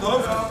het hoofd.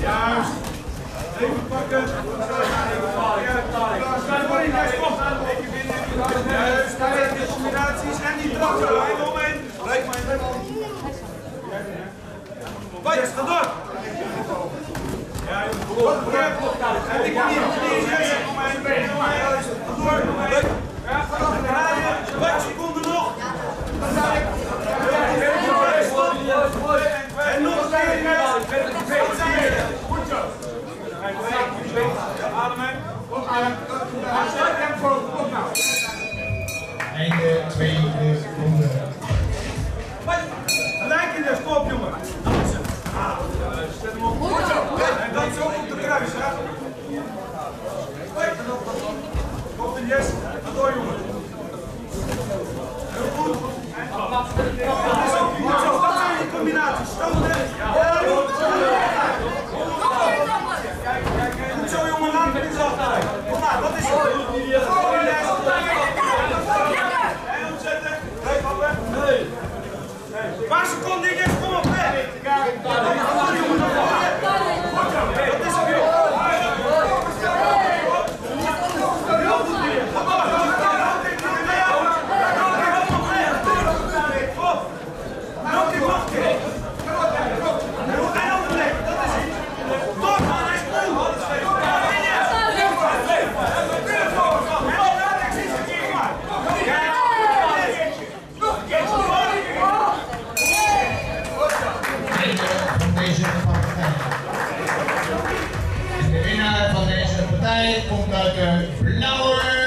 Juist. Even pakken. Juist. Kijk, de combinaties en die trappen. Lijn omheen. Lijkt mij Wat? Ga door. Ja, je moet En ik kan niet. maar omheen. Omheen. Door. en de maar, partij komt uit de